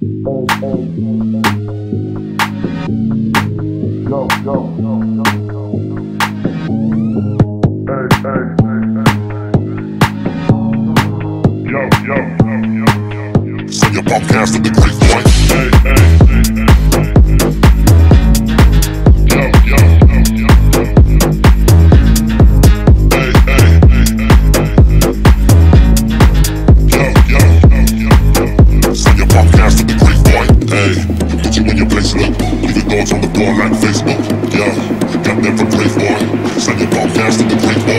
Go, go, go, go. Yo, yo, yo, yo, yo, yo. Send your podcast to the great point. Hey, hey. Facebook, yeah. Got them for from boy. Send it all past to the Playboy.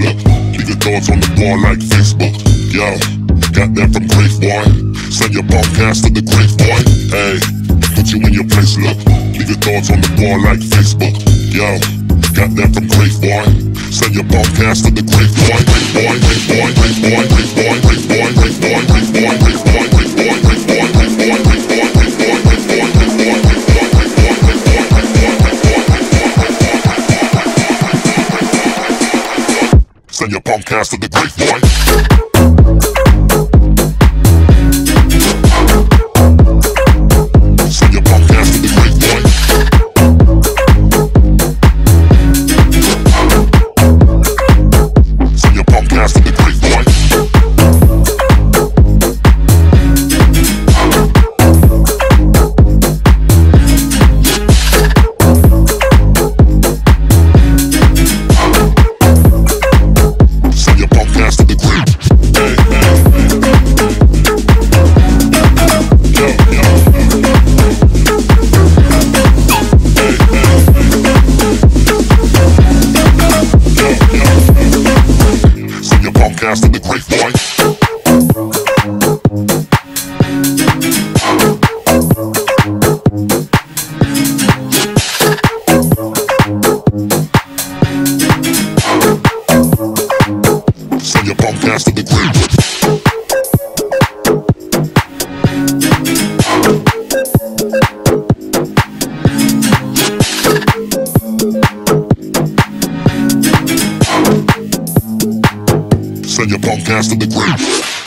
look. your thoughts on the bar like Facebook. Yo, got that from Grave Boy. Send your podcast to the Grave Boy. Hey, put you in your place, look. Nigga thoughts on the bar like Facebook. Yo, got that from Grave Boy. Send your podcast to the Grave Boy. Grave Boy, Grave Boy, Grave Boy, Grave Boy, Grave Boy, Grave Boy, Grave Boy, Grave Boy. your punk ass to the grave, boy. life, boy. punk ass to the ground.